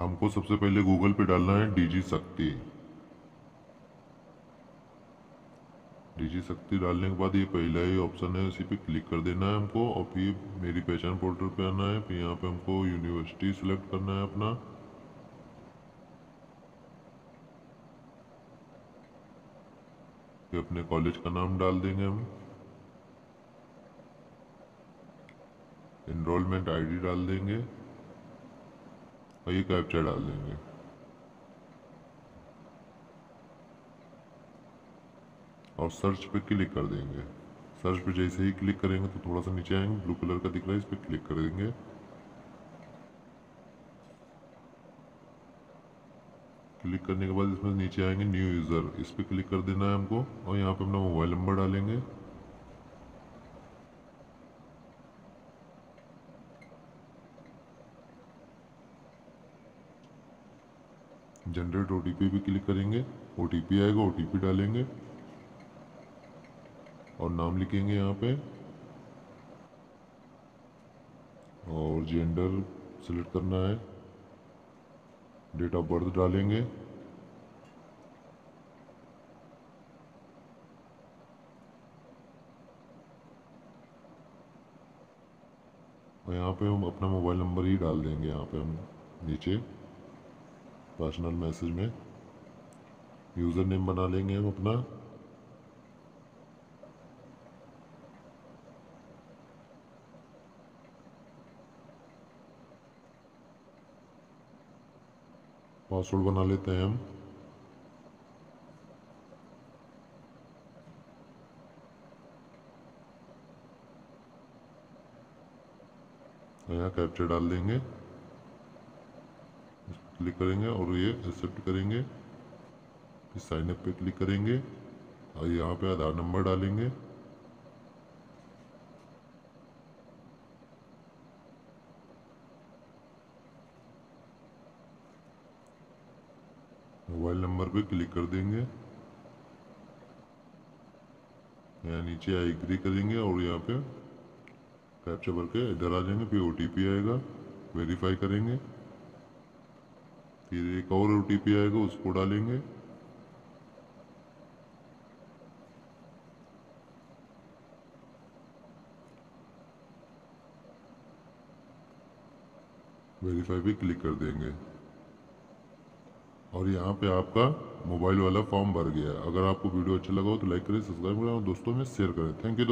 हमको सबसे पहले गूगल पे डालना है डीजी शक्ति। डीजी शक्ति डालने के बाद ये पहला ही ऑप्शन है, इसी पे क्लिक कर देना है हमको, और फिर मेरी पहचान पोर्टल पे आना है, फिर यहाँ पे हमको यूनिवर्सिटी सिलेक्ट करना है अपना। फिर अपने कॉलेज का नाम डाल देंगे हम। इनरोलमेंट आईडी डाल देंगे। और ये कैप्चा डाल देंगे। और सर्च पे क्लिक कर देंगे। सर्च पे जैसे ही क्लिक करेंगे तो थोड़ा सा नीचे आएँगे ब्लू कलर का दिख रहा है, इस पर क्लिक कर देंगे। क्लिक करने के बाद इसमें नीचे आएँगे न्यू यूज़र इस पर क्लिक कर देना है हमको, और यहाँ पे अपना मोबाइल नंबर डालेंगे। जनरेट ओ भी क्लिक करेंगे ओटीपी आएगा ओटीपी डालेंगे। और नाम लिखेंगे यहाँ पे। और जेंडर सेलेक्ट करना है। डेट ऑफ़ बर्थ डालेंगे। और यहाँ पे हम अपना मोबाइल नंबर ही डाल देंगे, यहाँ पे हम नीचे। पर्सनल मैसेज में। यूज़र नेम बना लेंगे हम अपना। पासवर्ड बना लेते हैं हम। यहाँ कैप्चर डाल देंगे। क्लिक करेंगे और ये एक्सेप्ट करेंगे। फिर साइन अप पे क्लिक करेंगे। और यहाँ पे आधार नंबर डालेंगे। मोबाइल नंबर पे क्लिक कर देंगे। यहाँ नीचे आई एग्री करेंगे और यहाँ पे कैप्चा भर के इधर आ जाएँगे, फिर ओ आएगा। वेरीफाई करेंगे। फिर एक और ओ आएगा, उसको डालेंगे। वेरीफाई पे क्लिक कर देंगे। और यहाँ पे आपका मोबाइल वाला फॉर्म भर गया अगर आपको वीडियो अच्छा लगा हो तो लाइक करें सब्सक्राइब करें और दोस्तों में शेयर करें। Thank you